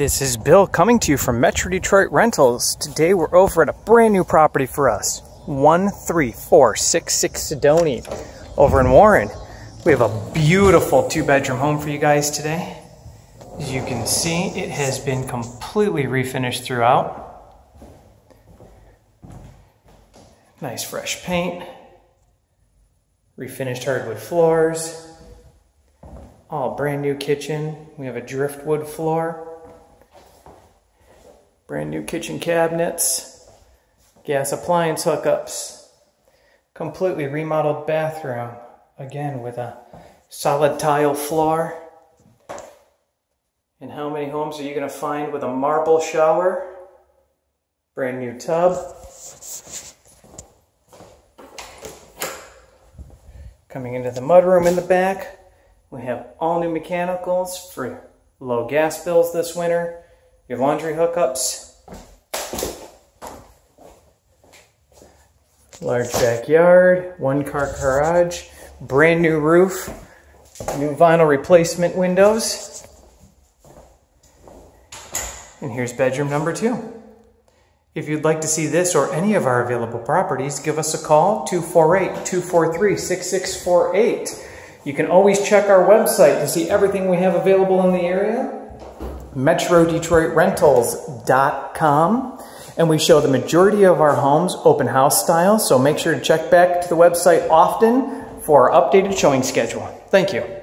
This is Bill coming to you from Metro Detroit Rentals. Today we're over at a brand new property for us. 13466 Sedoni over in Warren. We have a beautiful two bedroom home for you guys today. As you can see, it has been completely refinished throughout. Nice fresh paint. Refinished hardwood floors. All brand new kitchen. We have a driftwood floor. Brand new kitchen cabinets, gas appliance hookups, completely remodeled bathroom, again with a solid tile floor. And how many homes are you going to find with a marble shower? Brand new tub. Coming into the mudroom in the back, we have all new mechanicals for low gas bills this winter. Your laundry hookups. Large backyard, one car garage, brand new roof, new vinyl replacement windows. And here's bedroom number two. If you'd like to see this or any of our available properties, give us a call, 248-243-6648. You can always check our website to see everything we have available in the area metrodetroitrentals.com. And we show the majority of our homes open house style, so make sure to check back to the website often for our updated showing schedule. Thank you.